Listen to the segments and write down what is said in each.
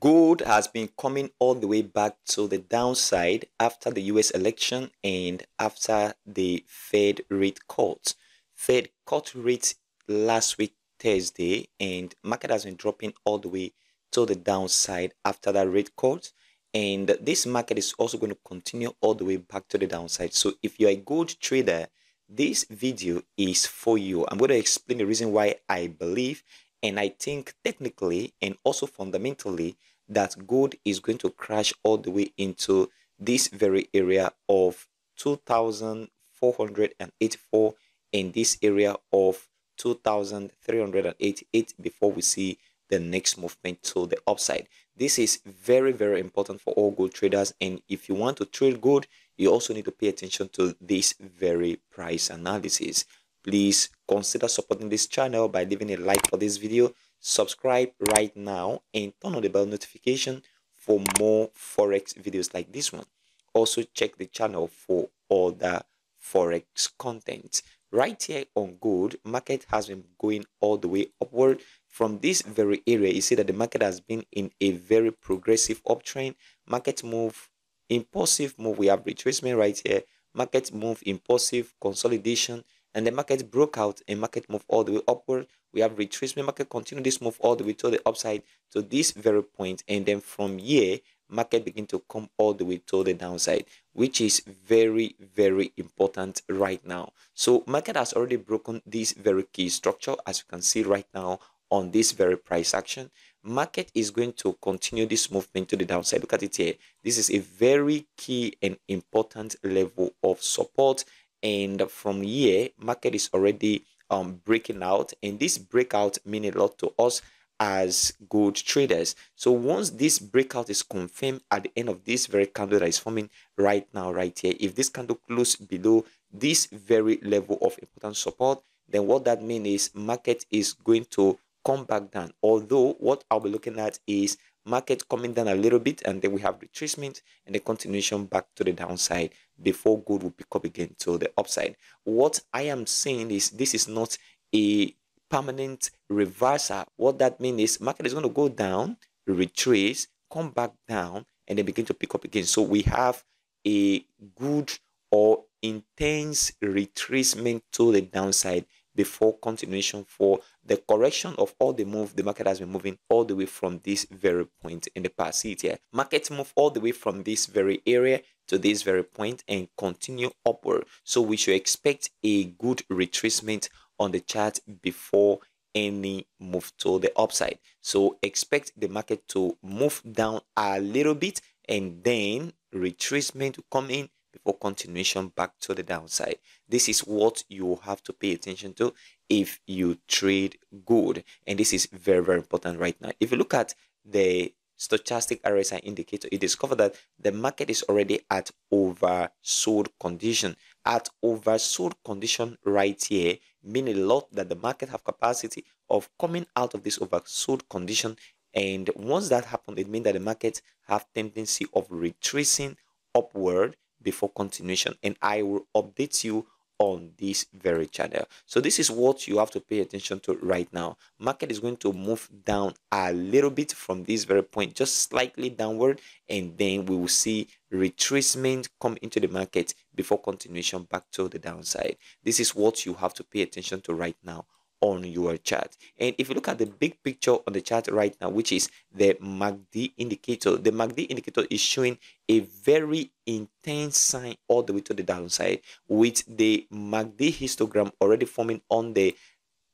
Gold has been coming all the way back to the downside after the US election and after the Fed rate cut. Fed cut rates last week Thursday and market has been dropping all the way to the downside after that rate cut and this market is also going to continue all the way back to the downside. So if you're a gold trader, this video is for you. I'm going to explain the reason why I believe and I think technically and also fundamentally that gold is going to crash all the way into this very area of 2484 in this area of 2388 before we see the next movement to the upside. This is very, very important for all gold traders. And if you want to trade gold, you also need to pay attention to this very price analysis. Please consider supporting this channel by leaving a like for this video subscribe right now and turn on the bell notification for more forex videos like this one. Also check the channel for other forex content. Right here on gold market has been going all the way upward. From this very area you see that the market has been in a very progressive uptrend. Market move impulsive move we have retracement right here. Market move impulsive consolidation and the market broke out and market move all the way upward we have retracement market continue. This move all the way to the upside to this very point and then from here market begin to come all the way to the downside which is very very important right now. So market has already broken this very key structure as you can see right now on this very price action. Market is going to continue this movement to the downside. Look at it here. This is a very key and important level of support and from here market is already um, breaking out and this breakout mean a lot to us as gold traders. So once this breakout is confirmed at the end of this very candle that is forming right now right here if this candle close below this very level of important support then what that means is market is going to come back down. Although what i'll be looking at is market coming down a little bit and then we have retracement and the continuation back to the downside before gold will pick up again to the upside. What i am saying is this is not a permanent reversal. What that means is market is going to go down retrace come back down and then begin to pick up again. So we have a good or intense retracement to the downside before continuation for the correction of all the move the market has been moving all the way from this very point in the past see here market move all the way from this very area to this very point and continue upward. So we should expect a good retracement on the chart before any move to the upside. So expect the market to move down a little bit and then retracement to come in before continuation back to the downside. This is what you have to pay attention to if you trade gold. And this is very, very important right now. If you look at the stochastic RSI indicator, you discover that the market is already at oversold condition. At oversold condition right here, mean a lot that the market have capacity of coming out of this oversold condition. And once that happens, it means that the market have tendency of retracing upward before continuation and I will update you on this very channel. So this is what you have to pay attention to right now. Market is going to move down a little bit from this very point, just slightly downward, and then we will see retracement come into the market before continuation back to the downside. This is what you have to pay attention to right now on your chart. And if you look at the big picture on the chart right now, which is the MACD indicator, the MACD indicator is showing a very intense sign all the way to the downside with the MACD histogram already forming on the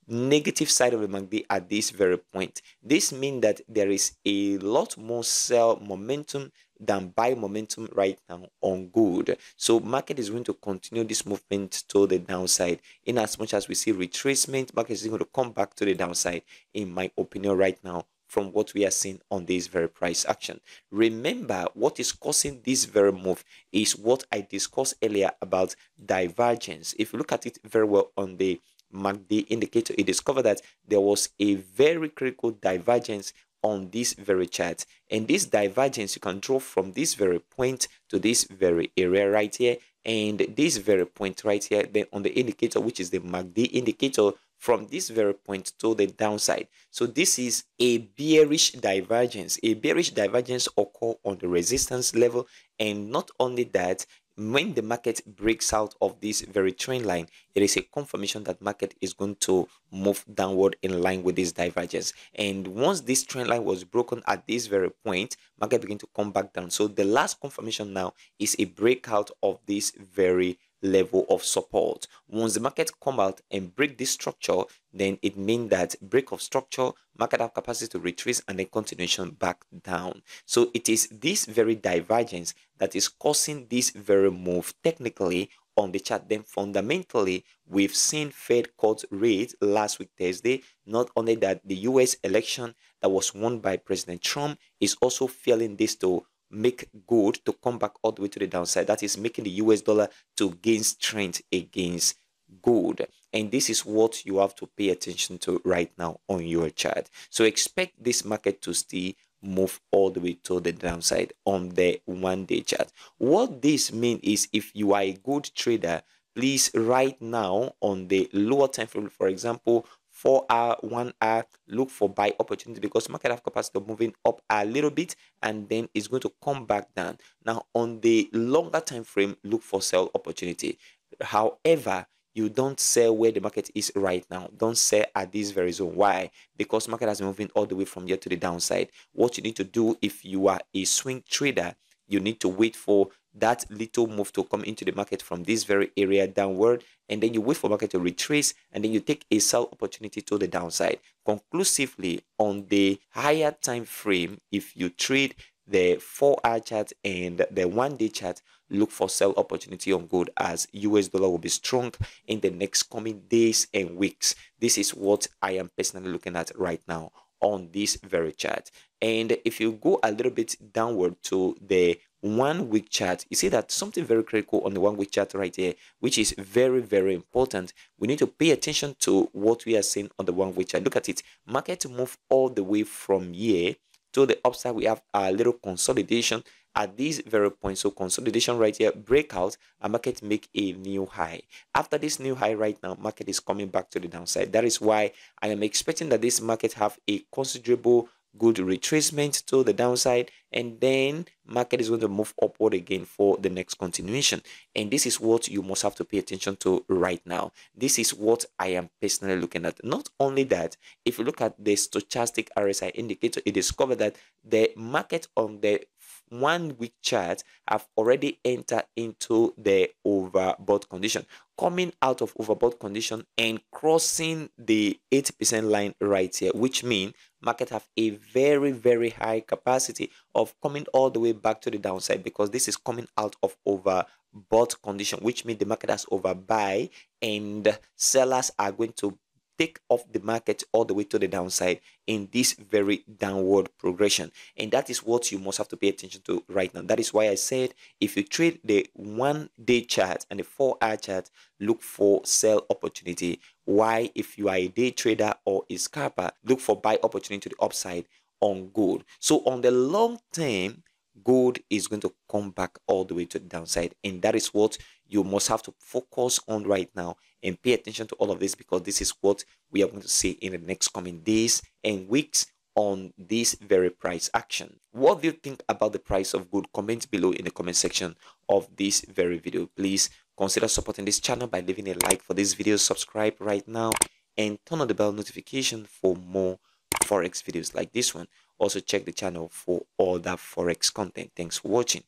negative side of the MACD at this very point. This means that there is a lot more sell momentum than buy momentum right now on gold. So market is going to continue this movement to the downside in as much as we see retracement, market is going to come back to the downside in my opinion right now from what we are seeing on this very price action. Remember, what is causing this very move is what I discussed earlier about divergence. If you look at it very well on the MACD indicator, you discovered that there was a very critical divergence on this very chart and this divergence you can draw from this very point to this very area right here and this very point right here then on the indicator which is the MACD indicator from this very point to the downside. So this is a bearish divergence. A bearish divergence occur on the resistance level and not only that, when the market breaks out of this very trend line it is a confirmation that market is going to move downward in line with this divergence. And once this trend line was broken at this very point market begin to come back down. So the last confirmation now is a breakout of this very level of support. Once the market come out and break this structure, then it means that break of structure, market have capacity to retrace and then continuation back down. So it is this very divergence that is causing this very move technically on the chart. Then fundamentally, we've seen Fed cut rate last week Thursday. Not only that, the US election that was won by President Trump is also feeling this to make gold to come back all the way to the downside. That is making the US dollar to gain strength against gold. And this is what you have to pay attention to right now on your chart. So expect this market to still move all the way to the downside on the one day chart. What this means is if you are a good trader, please right now on the lower time frame, for example, four hour, one hour, look for buy opportunity because market have capacity of moving up a little bit and then it's going to come back down. Now on the longer time frame, look for sell opportunity. However, you don't sell where the market is right now. Don't sell at this very zone. Why? Because market has been moving all the way from here to the downside. What you need to do if you are a swing trader, you need to wait for that little move to come into the market from this very area downward and then you wait for market to retrace and then you take a sell opportunity to the downside. Conclusively on the higher time frame if you trade the 4 hour chart and the 1 day chart look for sell opportunity on gold as us dollar will be strong in the next coming days and weeks. This is what i am personally looking at right now on this very chart. And if you go a little bit downward to the one week chart. You see that something very critical on the one week chart right here which is very very important. We need to pay attention to what we are seeing on the one week chart. Look at it. Market move all the way from here to the upside. We have a little consolidation. At this very point so consolidation right here breakout and market make a new high. After this new high right now market is coming back to the downside. That is why i am expecting that this market have a considerable good retracement to the downside and then market is going to move upward again for the next continuation. And this is what you must have to pay attention to right now. This is what i am personally looking at. Not only that if you look at the stochastic rsi indicator it discovered that the market on the one week chart have already entered into the overbought condition. Coming out of overbought condition and crossing the 80% line right here which mean market have a very very high capacity of coming all the way back to the downside because this is coming out of overbought condition which means the market has overbuy and sellers are going to take off the market all the way to the downside in this very downward progression. And that is what you must have to pay attention to right now. That is why i said if you trade the one day chart and the four hour chart look for sell opportunity. Why? If you are a day trader or a scalper look for buy opportunity to the upside on gold. So on the long term gold is going to come back all the way to the downside. And that is what you must have to focus on right now and pay attention to all of this because this is what we are going to see in the next coming days and weeks on this very price action. What do you think about the price of gold comment below in the comment section of this very video? Please consider supporting this channel by leaving a like for this video subscribe right now and turn on the bell notification for more forex videos like this one. Also check the channel for all that forex content. Thanks for watching